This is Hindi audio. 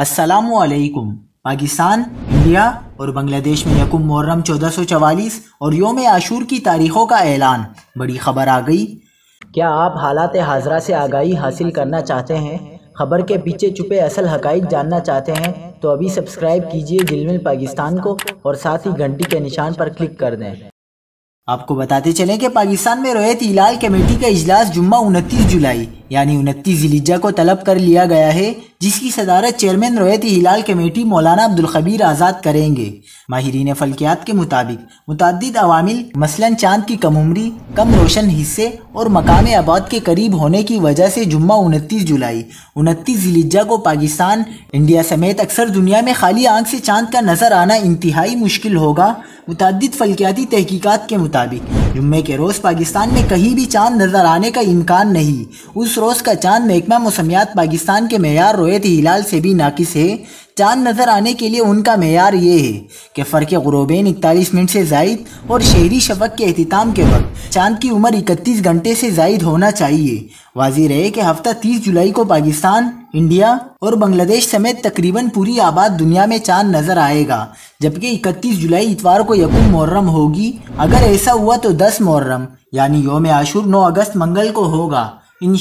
असलकुम पाकिस्तान, इंडिया और बांग्लादेश में यकुम मुहर्रम चौदह और योम आशूर की तारीखों का ऐलान। बड़ी खबर आ गई। क्या आप हालात हाजरा से आगाही हासिल करना चाहते हैं? खबर के पीछे छुपे असल हकाइक जानना चाहते हैं तो अभी सब्सक्राइब कीजिए दिलमिल पाकिस्तान को और साथ ही घंटी के निशान पर क्लिक कर दें। आपको बताते चलें कि पाकिस्तान में रोयत इलाल कमेटी का इजलास जुम्मा उनतीस जुलाई, यानी उनतीस जिलीजा को तलब कर लिया गया है, जिसकी सदारत चेयरमैन रोयत हिलाल कमेटी मौलाना अब्दुल खबीर आज़ाद करेंगे। माहरीन फल्कियात के मुताबिक मुतद अवामिल मसलन चाँद की कम उम्री, कम रोशन हिस्से और मकाम आबाद के करीब होने की वजह से जुम्मा उनतीस जुलाई, उनतीस जिलीजा को पाकिस्तान, इंडिया समेत अक्सर दुनिया में खाली आँख से चाँद का नज़र आना इंतहाई मुश्किल होगा। मुतद फलकियाती तहकीकत के मुताबिक, जुम्मे के रोज़ पाकिस्तान में कहीं भी चाँद नज़र आने का इम्कान नहीं। उस रोज़ का चाँद महकमा मौसमियात पाकिस्तान के मैार रोयत हिलाल से भी नाकिस है। चाँद नज़र आने के लिए उनका मैार ये है कि फ़र्क गुरूबेन इकतालीस मिनट से जायद और शहरी शफक के अहतमाम के वक्त चाँद की उम्र इकतीस घंटे से जायद होना चाहिए। वाजी रहे कि हफ़्ता तीस जुलाई को पाकिस्तान, इंडिया और बांग्लादेश समेत तकरीबन पूरी आबाद दुनिया में चाँद नज़र आएगा, जबकि इकतीस जुलाई इतवार को यकुम मुहर्रम होगी। अगर ऐसा हुआ तो दस मुहर्रम, यानी योम आशुर नौ अगस्त मंगल को होगा इन